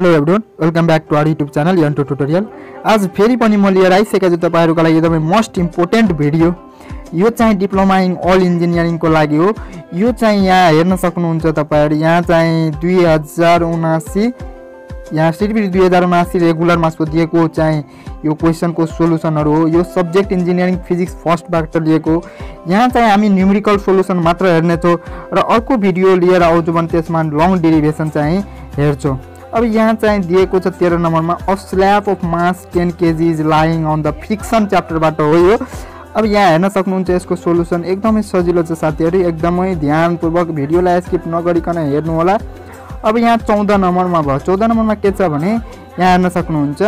Hello everyone welcome back to our YouTube channel यन्टो tutorial आज फेरि पनि म लिएर आइसकेको छु तपाईँहरूको लागि एकदमै मोस्ट इम्पोर्टेन्ट भिडियो यो चाहिँ डिप्लोमा इन अल इन्जिनियरिङको लागि हो। यो चाहिँ यहाँ हेर्न सक्नुहुन्छ तपाईँहरू यहाँ चाहिँ दुई हजार उनासी यहाँ सिडबी दुई हजार उनासी रेगुलरमा सोधिएको चाहिँ यो क्वेसनको सोल्युसनहरू हो। यो सब्जेक्ट इन्जिनियरिङ फिजिक्स फर्स्टबाट लिएको। यहाँ चाहिँ हामी न्युमेरिकल सोल्युसन मात्र हेर्नेछौँ र अर्को भिडियो लिएर आउँछु भने त्यसमा लङ डेरिभेसन चाहिँ हेर्छौँ। अब यहाँ चाहिँ दिएको छ तेह्र नम्बरमा a slab of mass ten KG is lying on the friction च्याप्टरबाट हो यो। अब यहाँ हेर्न सक्नुहुन्छ यसको सोल्युसन एकदमै सजिलो छ साथीहरू एकदमै ध्यानपूर्वक भिडियोलाई स्किप नगरिकन हेर्नु होला अब यहाँ चौध नम्बरमा भयो। चौध नम्बरमा के छ भने यहाँ हेर्न सक्नुहुन्छ।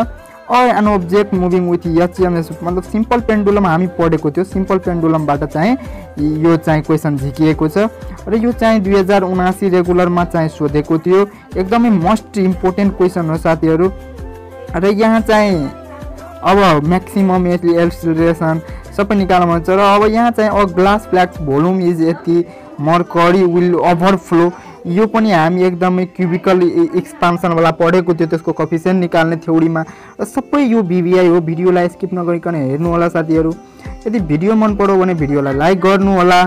An object moving with HMS मतलब सिम्पल पेन्डुलम हामी पढेको थियो। सिम्पल पेन्डुलमबाट चाहिँ यो चाहिँ क्वेसन झिकिएको छ। र यो चाहिँ दुई हजार उनासी रेगुलरमा चाहिँ सोधेको थियो। एकदमै मोस्ट इम्पोर्टेन्ट क्वेसन हो साथीहरू। र यहाँ चाहिँ अब म्याक्सिमम् एल्सिलेसन सबै निकाल्नु भन्छ र अब यहाँ चाहिँ a glass flask volume is यति मर्करी विल ओभरफ्लो यो पनि हामी एकदमै क्युबिकल एक्सपान्सनवाला पढेको थियो त्यसको कफिसियन्ट निकाल्ने थ्योरीमा। र सबै यो बिबिआई हो भिडियोलाई स्किप नगरिकन हेर्नु होला साथीहरू। यदि भिडियो मन पऱ्यो भने भिडियोलाई लाइक गर्नु होला।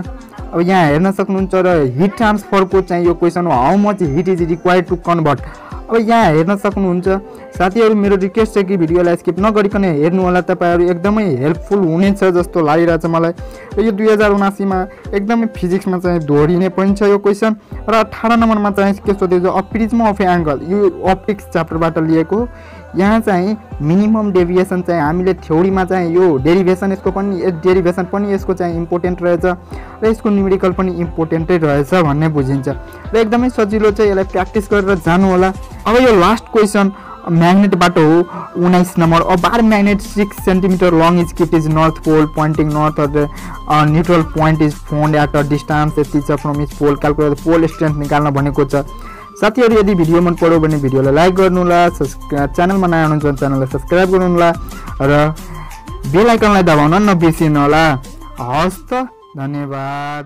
अब यहाँ हेर्न सक्नुहुन्छ र हिट ट्रान्सफरको चाहिँ यो क्वेसन हो how much heat is required to convert अब यहाँ हेर्न सक्नुहुन्छ। साथीहरू मेरो रिक्वेस्ट छ कि भिडियोलाई स्किप नगरिकन हेर्नु होला। तपाईँहरू एकदमै हेल्पफुल हुनेछ जस्तो लागिरहेछ मलाई। र यो दुई हजार उनासीमा एकदमै फिजिक्समा चाहिँ दोहोरिने पनि छ यो क्वेसन र अठार नम्बरमा चाहिँ के सोधेको छ? अप्रिजम अफ एङ्गल यो अप्टिक्स च्याप्टरबाट लिएको। यहाँ चाहिँ मिनिमम डेभिएसन चाहिँ हामीले थ्योरीमा चाहिँ यो डेरिभेसन यसको पनि डेरिभेसन पनि यसको चाहिँ इम्पोर्टेन्ट रहेछ र यसको न्युमेरिकल पनि इम्पोर्टेन्टै रहेछ भन्ने बुझिन्छ। र एकदमै सजिलो चाहिँ यसलाई प्र्याक्टिस गरेर जानु होला। अब यो लास्ट क्वेसन म्याग्नेटबाट हो उन्नाइस number a bar magnet six centimetre long is kept is north pole pointing north neutral point is found at a distance यति छ from is pole calculate pole strength निकाल्न भनेको छ। साथीहरू यदि भिडियो मन पऱ्यो भने भिडियोलाई लाइक गर्नुहोला सब्सक्राइब च्यानलमा नयाँ हुनुहुन्छ भने च्यानललाई सब्सक्राइब गर्नुहोला र बेल आइकनलाई दबाउन नबिर्सिनु होला हस् त धन्यवाद।